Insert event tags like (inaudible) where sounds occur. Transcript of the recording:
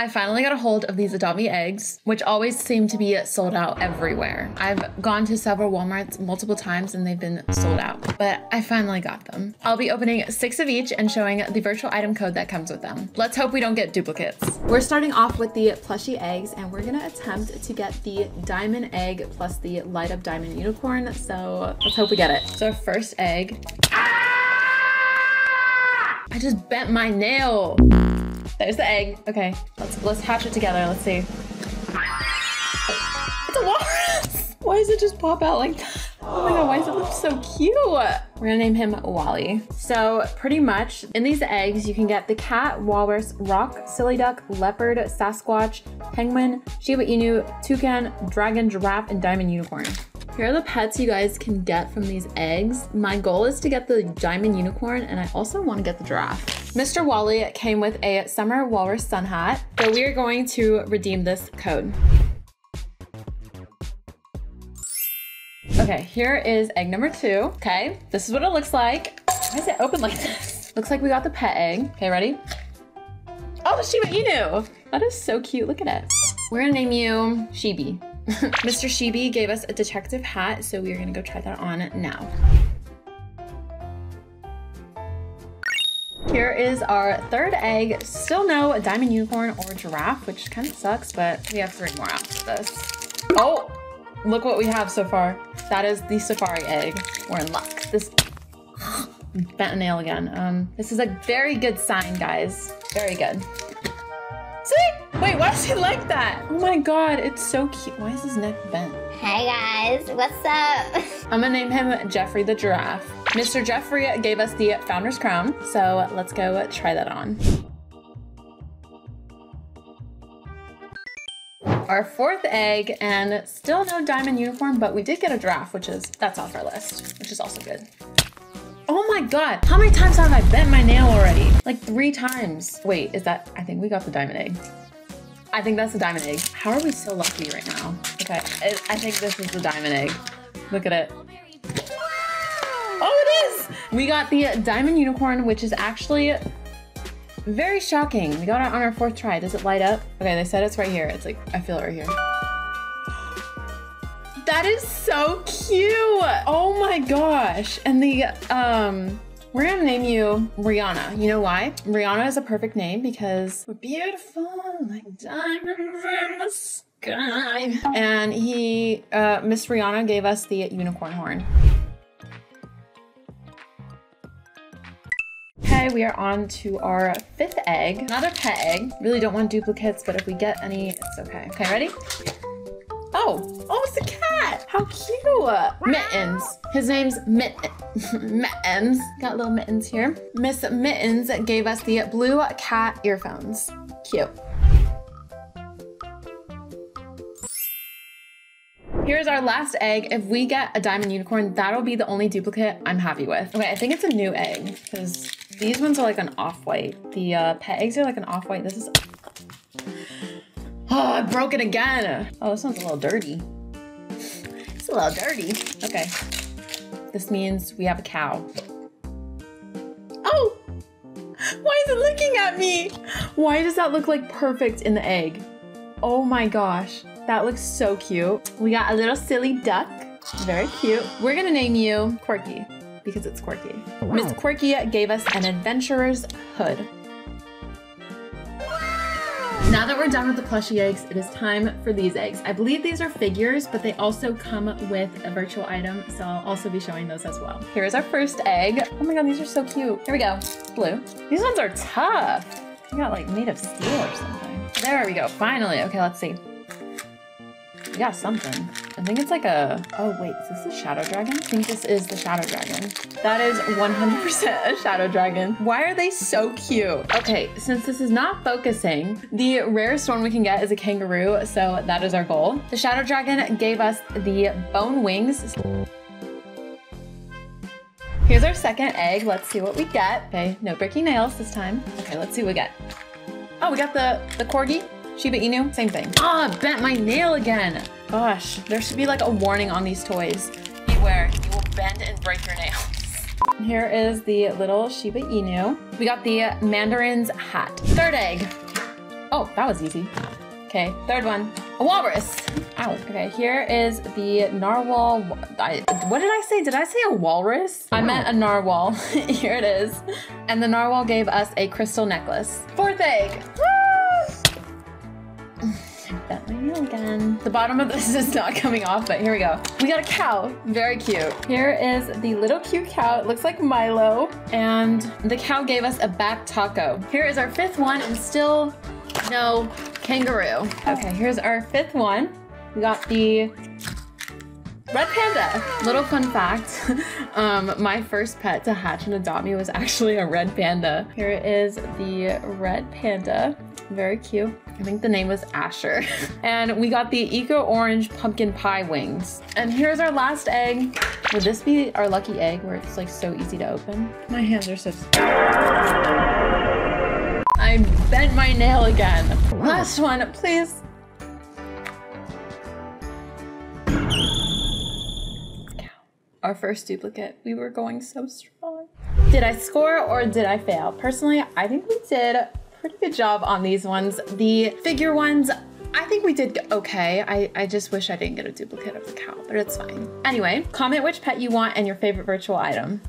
I finally got a hold of these Adopt Me eggs, which always seem to be sold out everywhere. I've gone to several Walmarts multiple times and they've been sold out, but I finally got them. I'll be opening six of each and showing the virtual item code that comes with them. Let's hope we don't get duplicates. We're starting off with the plushy eggs and we're gonna attempt to get the diamond egg plus the light up diamond unicorn. So let's hope we get it. So our first egg. Ah! I just bent my nail. There's the egg. Okay, let's let's hatch it together. Let's see. It's a walrus. (laughs) Why does it just pop out like that? Oh my god, why does it look so cute? We're gonna name him Wally. So pretty much in these eggs, you can get the cat, walrus, rock, silly duck, leopard, Sasquatch, penguin, Shiba Inu, toucan, dragon, giraffe, and diamond unicorn. Here are the pets you guys can get from these eggs. My goal is to get the diamond unicorn and I also want to get the giraffe. Mr. Wally came with a summer walrus sun hat. So we are going to redeem this code. Okay, here is egg number two. Okay, this is what it looks like. Why is it open like this? Looks like we got the pet egg. Okay, ready? Oh, Shiba Inu. That is so cute. Look at it. We're gonna name you Shibi. (laughs) Mr. Shibi gave us a detective hat, so we are gonna go try that on now. Here is our third egg. Still no diamond unicorn or giraffe, which kind of sucks, but we have three more after this. Oh, look what we have so far. That is the safari egg. We're in luck. This (gasps) bent a nail again. Um, this is a very good sign, guys. Very good. See? Wait, why is he like that? Oh my god, it's so cute. Why is his neck bent? Hey guys, what's up? I'm gonna name him Jeffrey the Giraffe. Mr. Jeffrey gave us the founder's crown, so let's go try that on. Our fourth egg, and still no diamond unicorn, but we did get a giraffe, which is, that's off our list, which is also good. Oh my god, how many times have I bent my nail already? Like three times. Wait, is that, I think we got the diamond egg. I think that's the diamond egg. How are we so lucky right now? Okay, I, I think this is the diamond egg. Look at it. Oh, it is! We got the diamond unicorn, which is actually very shocking. We got it on our fourth try. Does it light up? Okay, they said it's right here. It's like, I feel it right here. That is so cute. Oh my gosh. And the, um, we're gonna name you Rihanna. You know why? Rihanna is a perfect name because we're beautiful like diamonds in the sky. And he, uh, Miss Rihanna gave us the unicorn horn. Okay, we are on to our fifth egg. Another pet egg. Really don't want duplicates, but if we get any, it's okay. Okay, ready? Oh, oh, it's a cat. How cute. Mittens. His name's Mitt (laughs) Mittens. Got little mittens here. Miss Mittens gave us the blue cat earphones. Cute. Here's our last egg. If we get a diamond unicorn, that'll be the only duplicate I'm happy with. Okay, I think it's a new egg because these ones are like an off-white. The uh, pet eggs are like an off-white. This is (gasps) Oh, I broke it again. Oh, this one's a little dirty. It's a little dirty. Okay. This means we have a cow. Oh! Why is it looking at me? Why does that look like perfect in the egg? Oh my gosh. That looks so cute. We got a little silly duck. Very cute. We're gonna name you Quirky because it's quirky. Miss Quirky gave us an adventurer's hood. Now that we're done with the plushy eggs, it is time for these eggs. I believe these are figures, but they also come with a virtual item, so I'll also be showing those as well. Here's our first egg. Oh my god, these are so cute. Here we go, blue. These ones are tough. They got like made of steel or something. There we go, finally. Okay, let's see. We got something. I think it's like a, oh wait, is this a shadow dragon? I think this is the shadow dragon. That is 100% a shadow dragon. Why are they so cute? Okay, since this is not focusing, the rarest one we can get is a kangaroo, so that is our goal. The shadow dragon gave us the bone wings. Here's our second egg. Let's see what we get. Okay, no breaking nails this time. Okay, let's see what we get. Oh, we got the, the corgi. Shiba Inu, same thing. Ah, oh, bent my nail again. Gosh, there should be like a warning on these toys. Beware, you will bend and break your nails. (laughs) Here is the little Shiba Inu. We got the Mandarin's hat. Third egg. Oh, that was easy. Okay, third one. A walrus. Ow. Okay, here is the narwhal. I, what did I say? Did I say a walrus? I meant a narwhal. (laughs) here it is. And the narwhal gave us a crystal necklace. Fourth egg. Bent my nail again. The bottom of this (laughs) is not coming off, but here we go. We got a cow. Very cute. Here is the little cute cow. It looks like Milo. And the cow gave us a back taco. Here is our fifth one and still no kangaroo. Okay, here's our fifth one. We got the Red panda. Little fun fact, (laughs) um, my first pet to hatch and adopt me was actually a red panda. Here is the red panda. Very cute. I think the name was Asher. (laughs) and we got the Eco Orange Pumpkin Pie Wings. And here's our last egg. Would this be our lucky egg where it's like so easy to open? My hands are so... I bent my nail again. Last one, please. Our first duplicate. We were going so strong. Did I score or did I fail? Personally, I think we did a pretty good job on these ones. The figure ones, I think we did okay. I, I just wish I didn't get a duplicate of the cow, but it's fine. Anyway, comment which pet you want and your favorite virtual item.